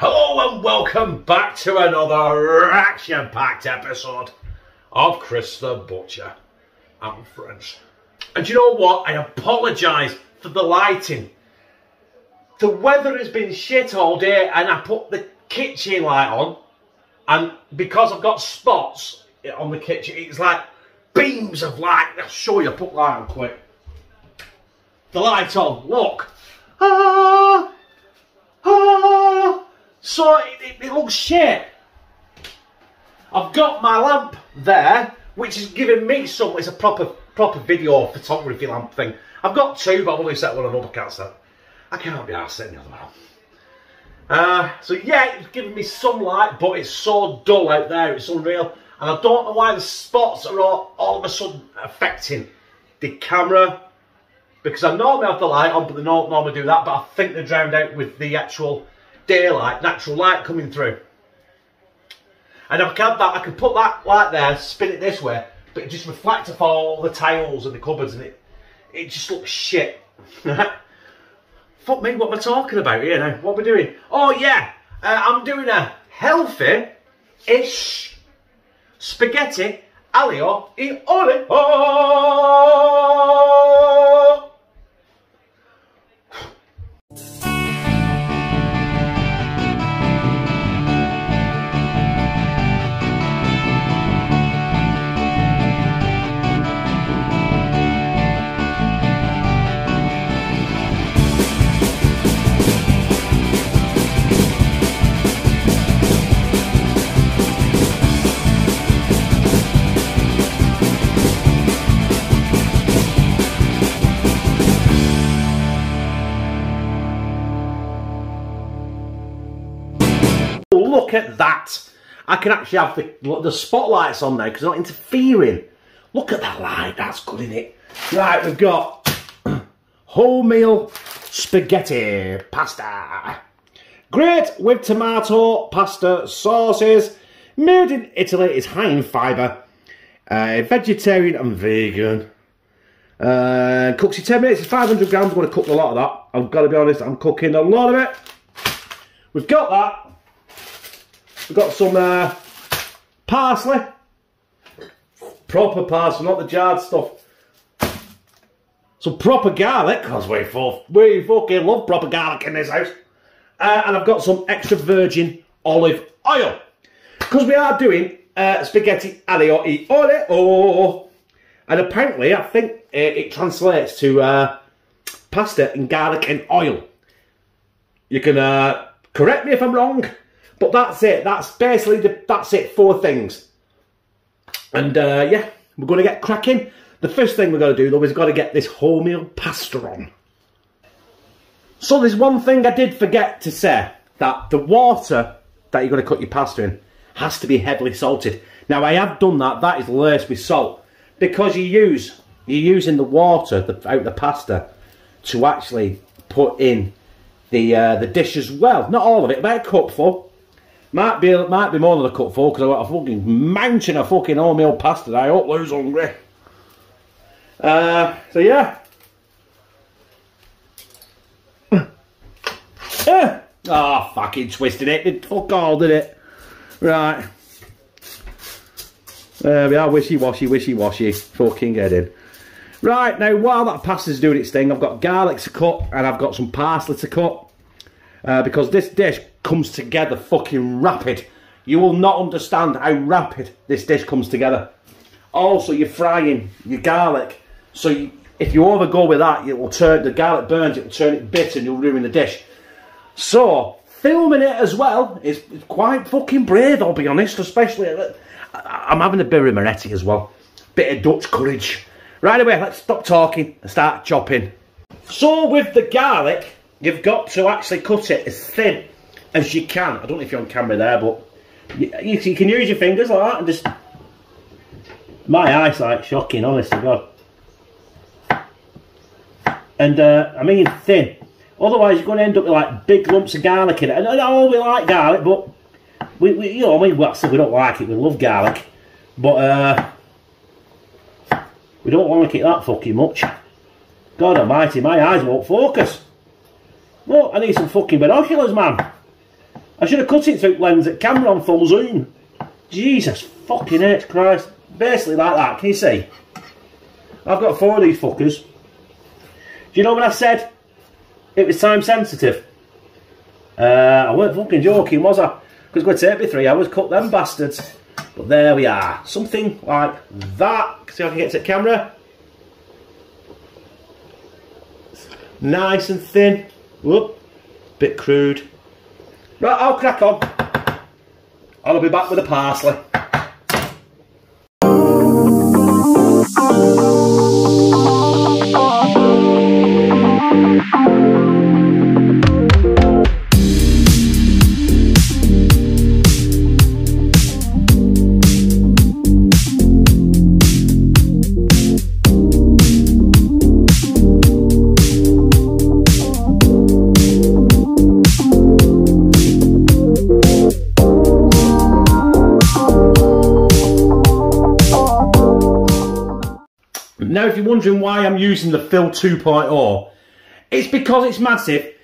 Hello and welcome back to another action-packed episode of Chris the Butcher and Friends. And you know what? I apologise for the lighting. The weather has been shit all day and I put the kitchen light on and because I've got spots on the kitchen, it's like beams of light. I'll show you, put light on quick. The light on, look. Ah. So it, it, it looks shit. I've got my lamp there, which is giving me some. It's a proper proper video photography lamp thing. I've got two, but I've only set one on I can't set. I can't be arsed setting the other one on. Uh, so yeah, it's giving me some light, but it's so dull out there, it's unreal. And I don't know why the spots are all, all of a sudden affecting the camera. Because I normally have the light on, but they don't normally do that. But I think they're drowned out with the actual daylight, natural light coming through. And I can that, I can put that light there, spin it this way, but it just reflects off all the tiles and the cupboards, and it it just looks shit. Fuck me, what am I talking about here now? What are we doing? Oh yeah, uh, I'm doing a healthy-ish spaghetti aglio e olio. I can actually have the, the spotlights on there because they're not interfering. Look at that light, that's good in it. Right, we've got wholemeal spaghetti pasta. Great with tomato pasta sauces. Made in Italy, it's high in fibre. Uh, vegetarian and vegan. Uh, cooks in 10 minutes, it's 500 grams. I'm going to cook a lot of that. I've got to be honest, I'm cooking a lot of it. We've got that. We've got some uh, parsley. Proper parsley, not the jarred stuff. Some proper garlic, because we, we fucking love proper garlic in this house. Uh, and I've got some extra virgin olive oil. Because we are doing uh, spaghetti aglio e olio. And apparently, I think it, it translates to uh, pasta and garlic and oil. You can uh, correct me if I'm wrong. But that's it. That's basically the, that's it. Four things. And uh, yeah, we're going to get cracking. The first thing we're going to do though is got to get this wholemeal pasta on. So there's one thing I did forget to say that the water that you're going to cut your pasta in has to be heavily salted. Now I have done that. That is laced with salt because you use you're using the water the, out the pasta to actually put in the uh, the dish as well. Not all of it, about a cupful. Might be might be more than a cupful because I've got a fucking mountain of fucking wholemeal pasta. I hope Lou's hungry. Uh, so yeah. Ah, oh, fucking twisted it. It fuck all, did it? Right. There we are, wishy-washy, wishy-washy. Fucking in. Right, now while that pasta's doing its thing, I've got garlic to cut and I've got some parsley to cut. Uh, because this dish comes together fucking rapid. You will not understand how rapid this dish comes together. Also, you're frying your garlic. So you, if you overgo with that, it will turn, the garlic burns, it will turn it bitter and you'll ruin the dish. So, filming it as well is, quite fucking brave, I'll be honest. Especially, uh, I'm having a bit of Moretti as well. Bit of Dutch courage. Right away, let's stop talking and start chopping. So with the garlic, you've got to actually cut it as thin as you can. I don't know if you're on camera there, but you, you, can use your fingers like that and just... My eyesight shocking, honest to God. And, uh, I mean thin. Otherwise, you're going to end up with, like, big lumps of garlic in it. And, oh, we like garlic, but... We, we you know, I mean, well, we don't like it. We love garlic. But, uh... We don't like it that fucking much. God almighty, my eyes won't focus. Look, I need some fucking binoculars, man. I should have cut it through lens at camera on full zoom. Jesus fucking H Christ. Basically like that, can you see? I've got four of these fuckers. Do you know when I said it was time sensitive? Uh, I weren't fucking joking, was I? Because it's going to take me three hours, cut them bastards. But there we are. Something like that. See if I can get to the camera. Nice and thin. Whoop. Bit crude. Right, I'll crack on. I'll be back with the parsley. Wondering why I'm using the Phil 2.0, it's because it's massive,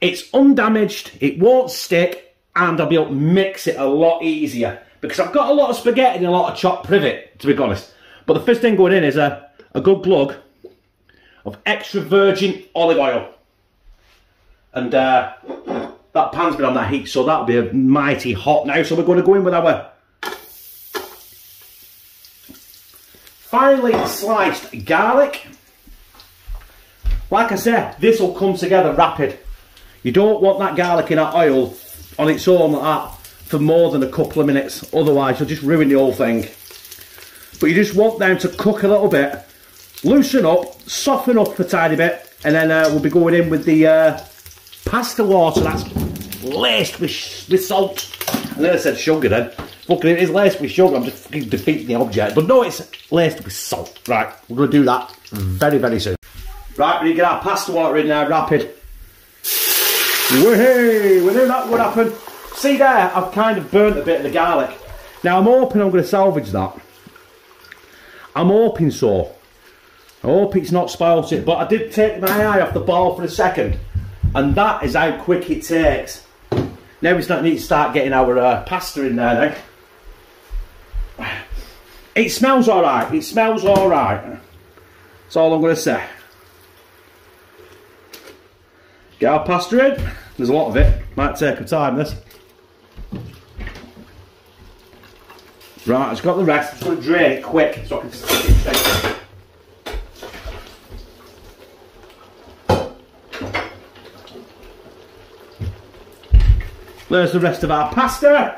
it's undamaged, it won't stick, and I'll be able to mix it a lot easier. Because I've got a lot of spaghetti and a lot of chopped privet, to be honest. But the first thing going in is a, a good glug of extra virgin olive oil. And uh, that pan's been on that heat, so that'll be a mighty hot now. So we're going to go in with our finely sliced garlic. Like I said, this will come together rapid. You don't want that garlic in that oil on its own like that for more than a couple of minutes. Otherwise, you'll just ruin the whole thing. But you just want them to cook a little bit, loosen up, soften up a tiny bit, and then uh, we'll be going in with the uh, pasta water that's laced with, with salt. And then I said sugar then. Fucking it is laced with sugar, I'm just fucking defeating the object. But no, it's laced with salt. Right, we're going to do that very, very soon. Right, we need to get our pasta water in there rapid. Whee! We knew that would happen. See there, I've kind of burnt a bit of the garlic. Now I'm hoping I'm going to salvage that. I'm hoping so. I hope it's not spoilt it, but I did take my eye off the ball for a second. And that is how quick it takes. Now we need to start getting our uh, pasta in there now. It smells alright, it smells alright. That's all I'm going to say. Get our pasta in. There's a lot of it. Might take a time this. Right, I've got the rest. I'm just going to drain it quick so I can stick it straight. There's the rest of our pasta.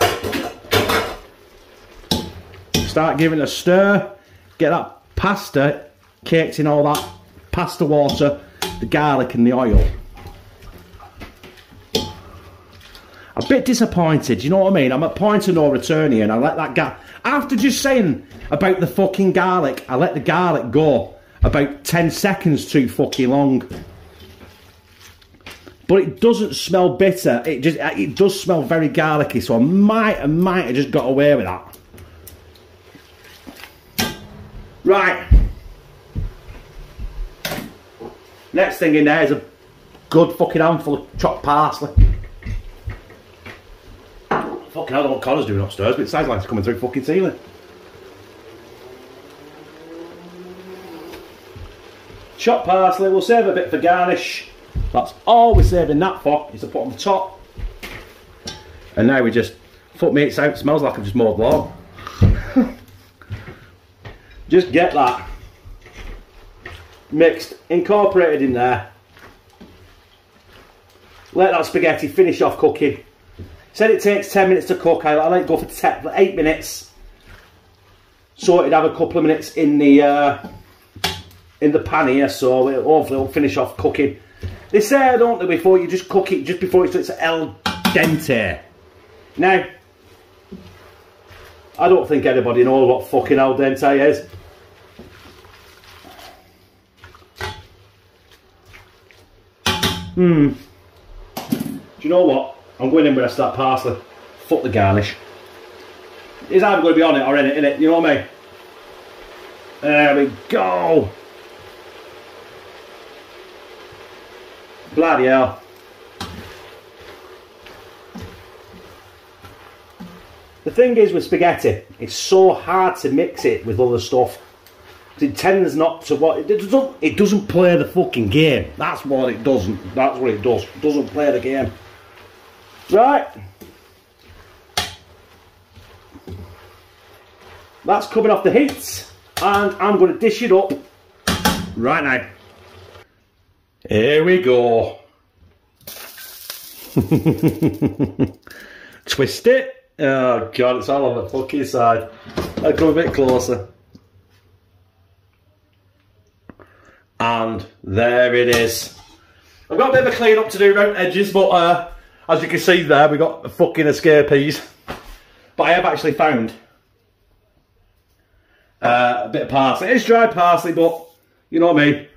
Start giving a stir. Get that pasta caked in all that pasta water, the garlic and the oil. A bit disappointed, you know what I mean? I'm at point of no return here and I let that guy... After just saying about the fucking garlic, I let the garlic go about 10 seconds too fucking long but it doesn't smell bitter. It just it does smell very garlicky, so I might I might have just got away with that. Right. Next thing in there is a good fucking handful of chopped parsley. Fucking I don't know what Connor's doing upstairs, but it sounds like it's coming through fucking ceiling. Chopped parsley, we'll save a bit for garnish. That's all we're saving that for, is to put on the top. And now we just, fuck me, it out, smells like I've just mowed lawn. Just get that mixed, incorporated in there. Let that spaghetti finish off cooking. Said it takes 10 minutes to cook, I let it go for, 8 minutes. So it'd have a couple of minutes in the uh, in the pan here, so it, hopefully it'll finish off cooking. They say, don't they, before you just cook it, just before it's, it's el dente. Now, I don't think anybody knows what fucking al dente is. Hmm. Do you know what? I'm going in with start parsley. Fuck the garnish. It's either going to be on it or in it, in it. You know what I mean? There we go. Bloody hell. The thing is with spaghetti, it's so hard to mix it with other stuff. It tends not to what it doesn't. It doesn't play the fucking game. That's what it doesn't. That's what it does. It doesn't play the game. Right. That's coming off the heat, and I'm going to dish it up right now. Here we go. Twist it. Oh god, it's all on the fucking side. I'll come a bit closer. And there it is. I've got a bit of a clean up to do around edges, but uh, as you can see there, we've got the fucking escapees. But I have actually found uh, a bit of parsley. It's dry parsley, but you know what I mean.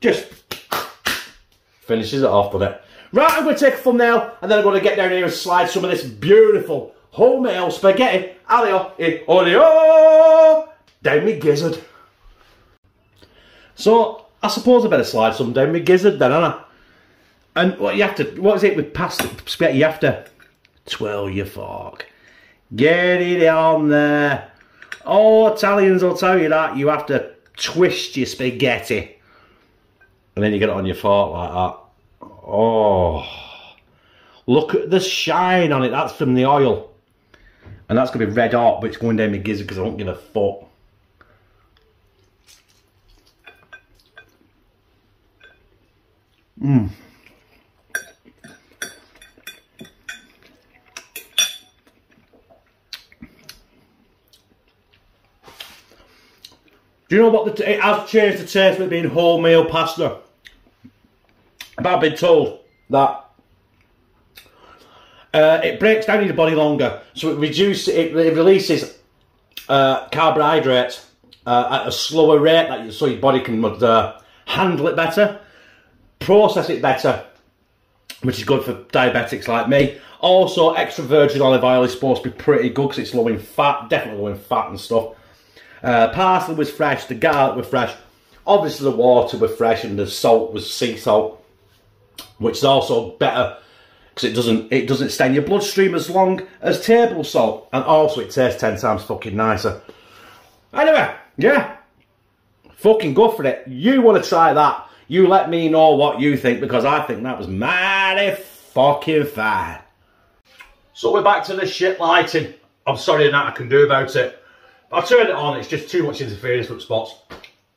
Just finishes it off, doesn't it? Right, I'm going to take a thumbnail and then I'm going to get down here and slide some of this beautiful homemade spaghetti aglio e olio down me gizzard. So, I suppose I better slide some down me gizzard then, Anna. And what you have to, what is it with pasta spaghetti? You have to twirl your fork. Get it on there. Oh, Italians will tell you that. You have to twist your spaghetti. And then you get it on your fork like that. Oh, look at the shine on it. That's from the oil. And that's going to be red hot, but it's going down my gizzard because I don't give a fuck. Mmm. Do you know what the it has changed the taste with being wholemeal pasta? I've been told that uh, it breaks down in your body longer, so it reduces it, it releases uh, carbohydrates uh, at a slower rate, that you, so your body can uh, handle it better, process it better, which is good for diabetics like me. Also, extra virgin olive oil is supposed to be pretty good because it's low in fat, definitely low in fat and stuff. Uh, parsley was fresh, the garlic was fresh. Obviously, the water was fresh and the salt was sea salt which is also better because it doesn't it doesn't stay in your bloodstream as long as table salt, and also it tastes ten times fucking nicer. Anyway, yeah, fucking go for it. You want to try that? You let me know what you think because I think that was mighty fucking fine. So we're back to the shit lighting. I'm sorry, that I can do about it. but I turned it on. It's just too much interference from spots.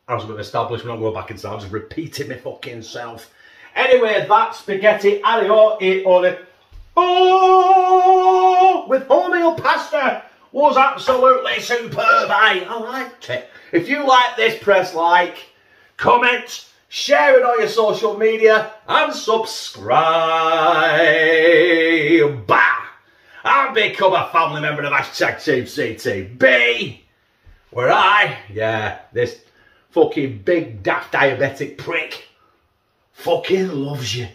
As we've established, we're not going back inside. I'm just repeating my fucking self. Anyway, that spaghetti aglio e olio oh, with wholemeal pasta was absolutely superb. I, I liked it. If you like this, press like, comment, share it on your social media, and subscribe. And become a family member of Hashtag Team CTB. Where I, yeah, this fucking big daft diabetic prick fucking loves you.